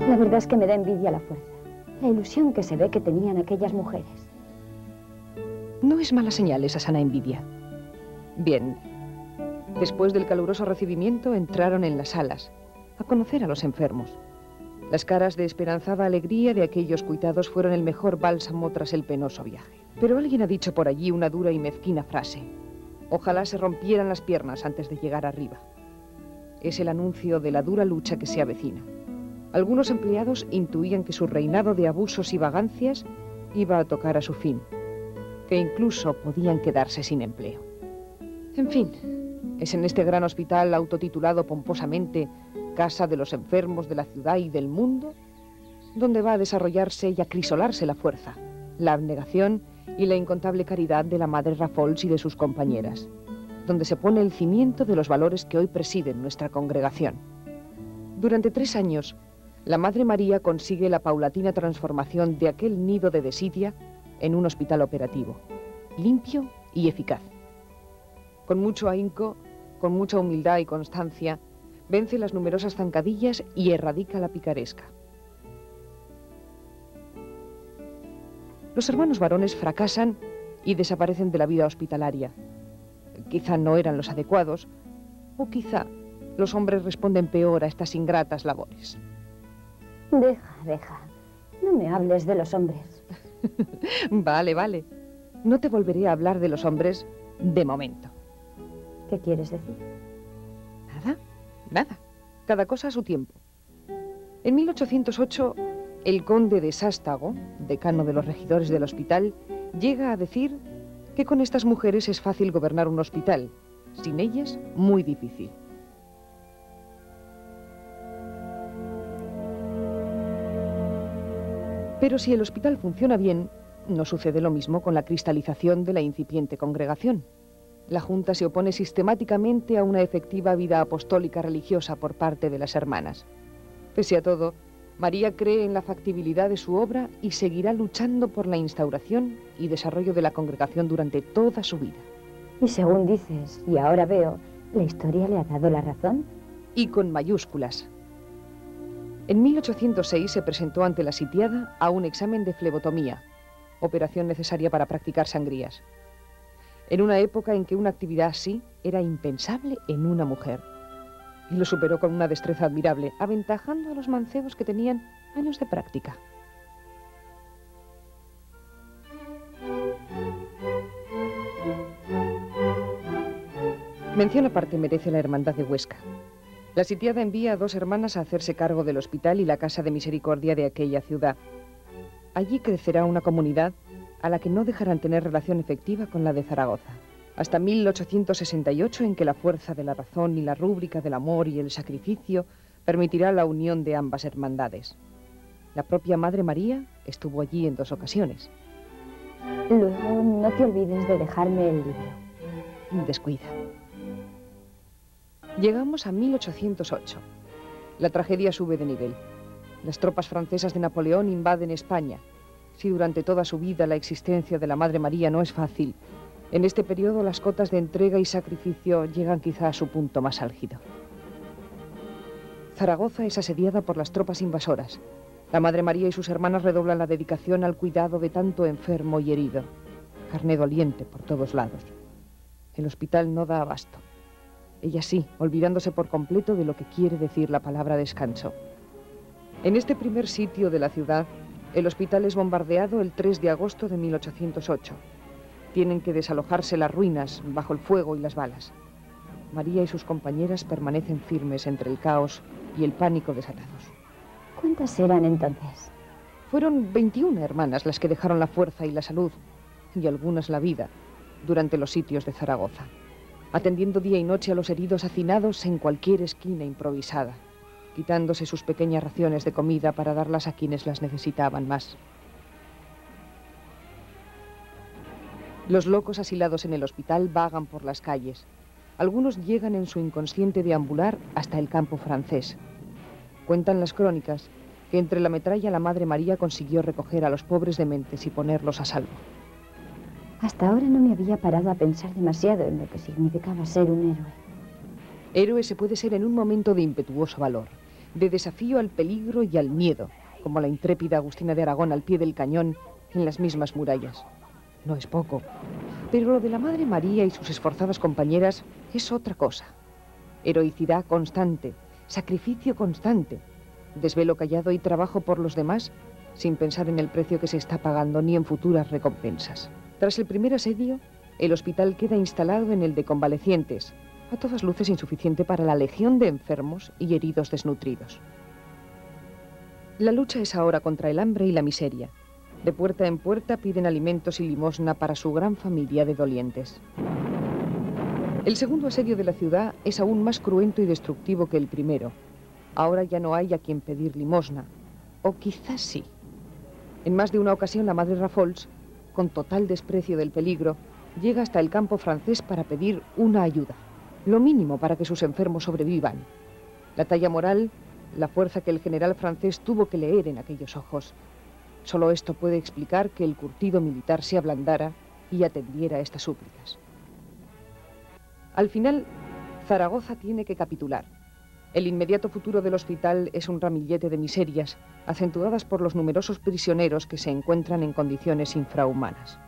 La verdad es que me da envidia la fuerza, la ilusión que se ve que tenían aquellas mujeres. No es mala señal esa sana envidia. Bien, después del caluroso recibimiento entraron en las salas a conocer a los enfermos. Las caras de esperanzada alegría de aquellos cuitados fueron el mejor bálsamo tras el penoso viaje. Pero alguien ha dicho por allí una dura y mezquina frase. Ojalá se rompieran las piernas antes de llegar arriba. Es el anuncio de la dura lucha que se avecina. Algunos empleados intuían que su reinado de abusos y vagancias iba a tocar a su fin, que incluso podían quedarse sin empleo. En fin, es en este gran hospital autotitulado pomposamente Casa de los Enfermos de la Ciudad y del Mundo donde va a desarrollarse y acrisolarse la fuerza, la abnegación y la incontable caridad de la Madre Rafols y de sus compañeras, donde se pone el cimiento de los valores que hoy presiden nuestra congregación. Durante tres años, la Madre María consigue la paulatina transformación de aquel nido de desidia en un hospital operativo, limpio y eficaz. Con mucho ahínco, con mucha humildad y constancia, vence las numerosas zancadillas y erradica la picaresca. Los hermanos varones fracasan y desaparecen de la vida hospitalaria. Quizá no eran los adecuados, o quizá los hombres responden peor a estas ingratas labores. Deja, deja. No me hables de los hombres. vale, vale. No te volveré a hablar de los hombres de momento. ¿Qué quieres decir? Nada. Cada cosa a su tiempo. En 1808, el conde de Sástago, decano de los regidores del hospital, llega a decir que con estas mujeres es fácil gobernar un hospital, sin ellas muy difícil. Pero si el hospital funciona bien, no sucede lo mismo con la cristalización de la incipiente congregación. La Junta se opone sistemáticamente a una efectiva vida apostólica religiosa por parte de las hermanas. Pese a todo, María cree en la factibilidad de su obra y seguirá luchando por la instauración y desarrollo de la congregación durante toda su vida. Y según dices, y ahora veo, ¿la historia le ha dado la razón? Y con mayúsculas. En 1806 se presentó ante la sitiada a un examen de flebotomía, operación necesaria para practicar sangrías. En una época en que una actividad así era impensable en una mujer. Y lo superó con una destreza admirable, aventajando a los mancebos que tenían años de práctica. Mención aparte merece la Hermandad de Huesca. La sitiada envía a dos hermanas a hacerse cargo del hospital y la casa de misericordia de aquella ciudad. Allí crecerá una comunidad a la que no dejarán tener relación efectiva con la de Zaragoza. Hasta 1868, en que la fuerza de la razón y la rúbrica del amor y el sacrificio permitirá la unión de ambas hermandades. La propia Madre María estuvo allí en dos ocasiones. Luego, no te olvides de dejarme el libro. Descuida. Llegamos a 1808. La tragedia sube de nivel. Las tropas francesas de Napoleón invaden España. Si durante toda su vida la existencia de la Madre María no es fácil, en este periodo las cotas de entrega y sacrificio llegan quizá a su punto más álgido. Zaragoza es asediada por las tropas invasoras. La Madre María y sus hermanas redoblan la dedicación al cuidado de tanto enfermo y herido. Carne doliente por todos lados. El hospital no da abasto. Ella sí, olvidándose por completo de lo que quiere decir la palabra descanso. En este primer sitio de la ciudad, el hospital es bombardeado el 3 de agosto de 1808. Tienen que desalojarse las ruinas bajo el fuego y las balas. María y sus compañeras permanecen firmes entre el caos y el pánico desatados. ¿Cuántas eran entonces? Fueron 21 hermanas las que dejaron la fuerza y la salud, y algunas la vida, durante los sitios de Zaragoza atendiendo día y noche a los heridos hacinados en cualquier esquina improvisada, quitándose sus pequeñas raciones de comida para darlas a quienes las necesitaban más. Los locos asilados en el hospital vagan por las calles. Algunos llegan en su inconsciente deambular hasta el campo francés. Cuentan las crónicas que entre la metralla la Madre María consiguió recoger a los pobres dementes y ponerlos a salvo. Hasta ahora no me había parado a pensar demasiado en lo que significaba ser un héroe. Héroe se puede ser en un momento de impetuoso valor, de desafío al peligro y al miedo, como la intrépida Agustina de Aragón al pie del cañón en las mismas murallas. No es poco, pero lo de la Madre María y sus esforzadas compañeras es otra cosa. Heroicidad constante, sacrificio constante, desvelo callado y trabajo por los demás sin pensar en el precio que se está pagando ni en futuras recompensas. Tras el primer asedio, el hospital queda instalado en el de convalecientes, a todas luces insuficiente para la legión de enfermos y heridos desnutridos. La lucha es ahora contra el hambre y la miseria. De puerta en puerta piden alimentos y limosna para su gran familia de dolientes. El segundo asedio de la ciudad es aún más cruento y destructivo que el primero. Ahora ya no hay a quien pedir limosna. O quizás sí. En más de una ocasión la madre Rafols, con total desprecio del peligro, llega hasta el campo francés para pedir una ayuda lo mínimo para que sus enfermos sobrevivan. La talla moral, la fuerza que el general francés tuvo que leer en aquellos ojos. Solo esto puede explicar que el curtido militar se ablandara y atendiera estas súplicas. Al final, Zaragoza tiene que capitular. El inmediato futuro del hospital es un ramillete de miserias, acentuadas por los numerosos prisioneros que se encuentran en condiciones infrahumanas.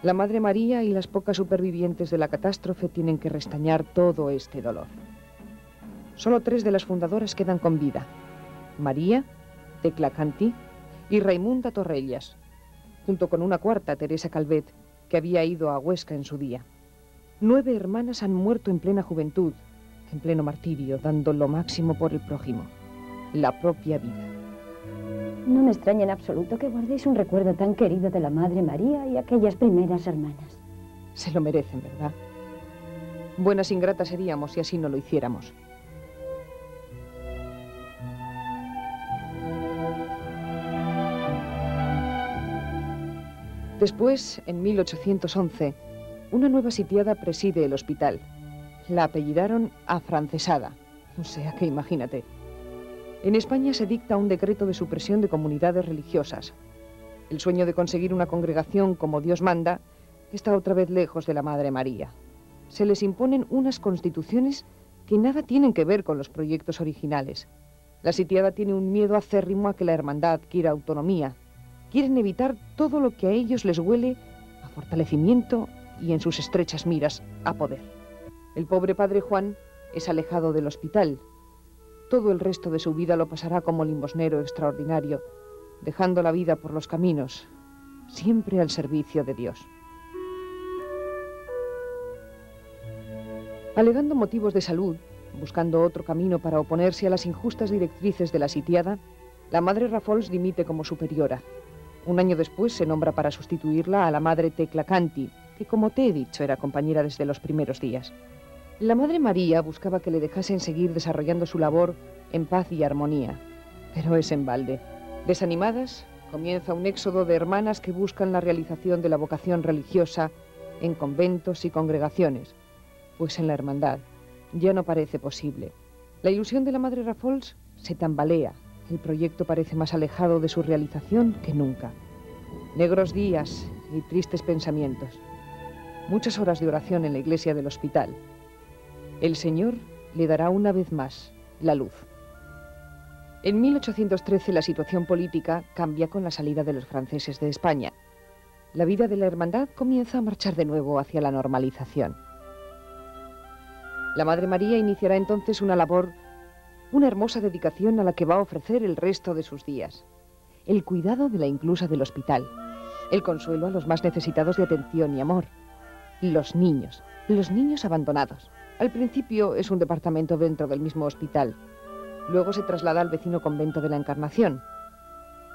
La Madre María y las pocas supervivientes de la catástrofe tienen que restañar todo este dolor. Solo tres de las fundadoras quedan con vida. María, Tecla Canti y Raimunda Torrellas, junto con una cuarta, Teresa Calvet, que había ido a Huesca en su día. Nueve hermanas han muerto en plena juventud, en pleno martirio, dando lo máximo por el prójimo, la propia vida. No me extraña en absoluto que guardéis un recuerdo tan querido de la Madre María y aquellas primeras hermanas. Se lo merecen, ¿verdad? Buenas ingratas seríamos si así no lo hiciéramos. Después, en 1811, una nueva sitiada preside el hospital. La apellidaron Afrancesada. O sea que imagínate. En España se dicta un decreto de supresión de comunidades religiosas. El sueño de conseguir una congregación como Dios manda está otra vez lejos de la Madre María. Se les imponen unas constituciones que nada tienen que ver con los proyectos originales. La sitiada tiene un miedo acérrimo a que la hermandad adquiera autonomía. Quieren evitar todo lo que a ellos les huele a fortalecimiento y en sus estrechas miras a poder. El pobre padre Juan es alejado del hospital todo el resto de su vida lo pasará como limosnero extraordinario, dejando la vida por los caminos, siempre al servicio de Dios. Alegando motivos de salud, buscando otro camino para oponerse a las injustas directrices de la sitiada, la madre Rafols dimite como superiora. Un año después se nombra para sustituirla a la madre Tecla Canti, que como te he dicho era compañera desde los primeros días. La Madre María buscaba que le dejasen seguir desarrollando su labor en paz y armonía, pero es en balde. Desanimadas, comienza un éxodo de hermanas que buscan la realización de la vocación religiosa en conventos y congregaciones, pues en la hermandad ya no parece posible. La ilusión de la Madre Rafols se tambalea, el proyecto parece más alejado de su realización que nunca. Negros días y tristes pensamientos. Muchas horas de oración en la iglesia del hospital el Señor le dará una vez más la luz. En 1813 la situación política cambia con la salida de los franceses de España. La vida de la hermandad comienza a marchar de nuevo hacia la normalización. La Madre María iniciará entonces una labor, una hermosa dedicación a la que va a ofrecer el resto de sus días. El cuidado de la inclusa del hospital, el consuelo a los más necesitados de atención y amor, los niños, los niños abandonados. Al principio es un departamento dentro del mismo hospital. Luego se traslada al vecino convento de la Encarnación.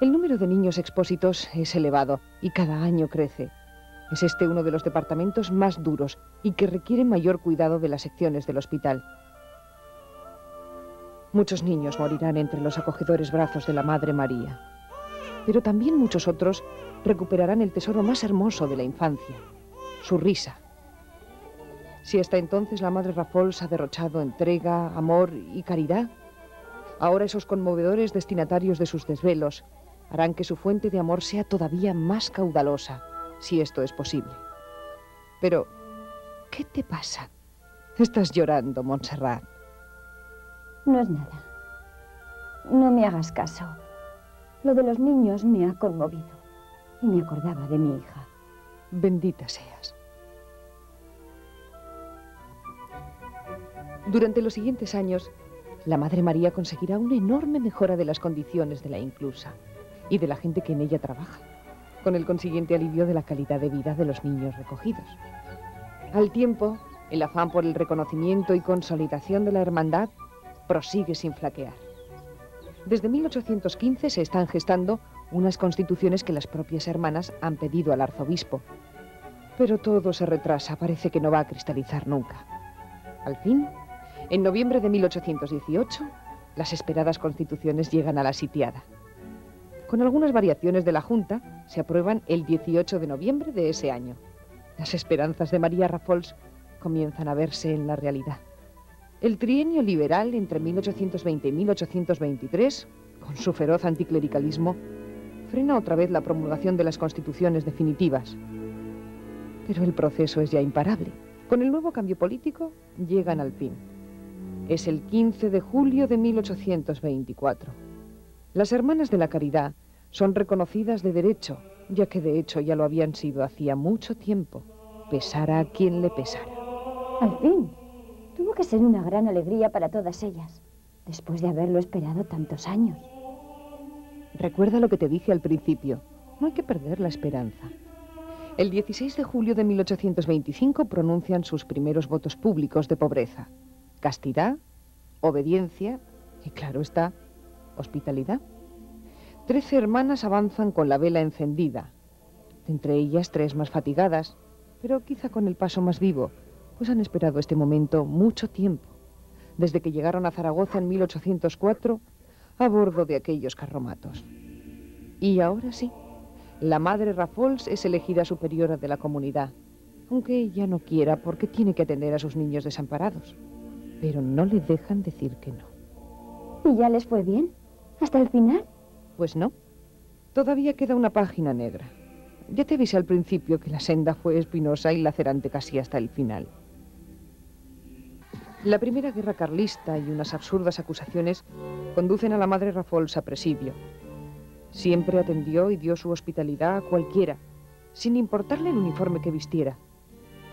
El número de niños expósitos es elevado y cada año crece. Es este uno de los departamentos más duros y que requiere mayor cuidado de las secciones del hospital. Muchos niños morirán entre los acogedores brazos de la Madre María, pero también muchos otros recuperarán el tesoro más hermoso de la infancia, su risa, si hasta entonces la madre Rafols ha derrochado entrega, amor y caridad, Ahora esos conmovedores destinatarios de sus desvelos harán que su fuente de amor sea todavía más caudalosa, si esto es posible. Pero, ¿qué te pasa? Estás llorando, Montserrat. No es nada. No me hagas caso. Lo de los niños me ha conmovido y me acordaba de mi hija. Bendita seas. Durante los siguientes años, la Madre María conseguirá una enorme mejora de las condiciones de la inclusa y de la gente que en ella trabaja, con el consiguiente alivio de la calidad de vida de los niños recogidos. Al tiempo, el afán por el reconocimiento y consolidación de la hermandad prosigue sin flaquear. Desde 1815 se están gestando unas constituciones que las propias hermanas han pedido al arzobispo. Pero todo se retrasa, parece que no va a cristalizar nunca. Al fin, en noviembre de 1818, las esperadas constituciones llegan a la sitiada. Con algunas variaciones de la Junta, se aprueban el 18 de noviembre de ese año. Las esperanzas de María Rafols comienzan a verse en la realidad. El trienio liberal entre 1820 y 1823, con su feroz anticlericalismo, frena otra vez la promulgación de las constituciones definitivas. Pero el proceso es ya imparable. Con el nuevo cambio político llegan al fin. Es el 15 de julio de 1824. Las hermanas de la caridad son reconocidas de derecho, ya que de hecho ya lo habían sido hacía mucho tiempo, pesara a quien le pesara. Al fin. Tuvo que ser una gran alegría para todas ellas, después de haberlo esperado tantos años. Recuerda lo que te dije al principio. No hay que perder la esperanza. El 16 de julio de 1825 pronuncian sus primeros votos públicos de pobreza. Castidad, obediencia y, claro está, hospitalidad. Trece hermanas avanzan con la vela encendida. Entre ellas tres más fatigadas, pero quizá con el paso más vivo, pues han esperado este momento mucho tiempo, desde que llegaron a Zaragoza en 1804 a bordo de aquellos carromatos. Y ahora sí, la madre Rafols es elegida superiora de la comunidad, aunque ella no quiera porque tiene que atender a sus niños desamparados. Pero no le dejan decir que no. ¿Y ya les fue bien? ¿Hasta el final? Pues no. Todavía queda una página negra. Ya te avisé al principio que la senda fue espinosa y lacerante casi hasta el final. La primera guerra carlista y unas absurdas acusaciones conducen a la madre Rafols a presidio. Siempre atendió y dio su hospitalidad a cualquiera, sin importarle el uniforme que vistiera,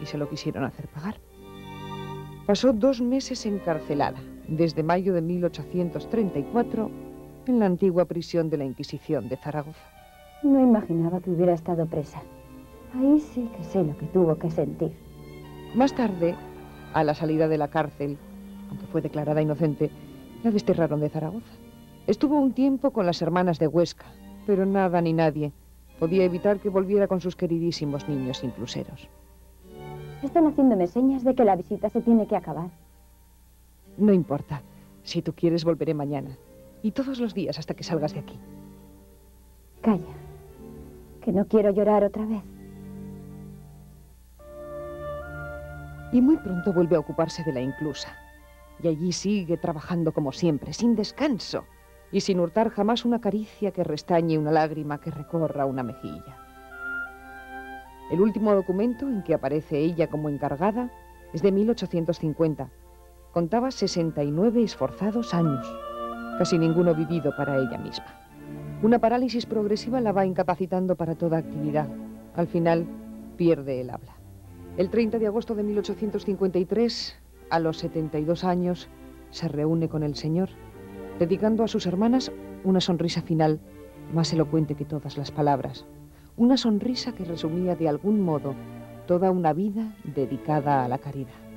y se lo quisieron hacer pagar. Pasó dos meses encarcelada, desde mayo de 1834, en la antigua prisión de la Inquisición de Zaragoza. No imaginaba que hubiera estado presa. Ahí sí que sé lo que tuvo que sentir. Más tarde, a la salida de la cárcel, aunque fue declarada inocente, la desterraron de Zaragoza. Estuvo un tiempo con las hermanas de Huesca, pero nada ni nadie podía evitar que volviera con sus queridísimos niños incluseros. Están haciéndome señas de que la visita se tiene que acabar. No importa. Si tú quieres, volveré mañana. Y todos los días hasta que salgas de aquí. Calla, que no quiero llorar otra vez. Y muy pronto vuelve a ocuparse de la inclusa. Y allí sigue trabajando como siempre, sin descanso y sin hurtar jamás una caricia que restañe una lágrima que recorra una mejilla. El último documento en que aparece ella como encargada es de 1850. Contaba 69 esforzados años, casi ninguno vivido para ella misma. Una parálisis progresiva la va incapacitando para toda actividad. Al final, pierde el habla. El 30 de agosto de 1853, a los 72 años, se reúne con el Señor, dedicando a sus hermanas una sonrisa final más elocuente que todas las palabras. Una sonrisa que resumía de algún modo toda una vida dedicada a la caridad.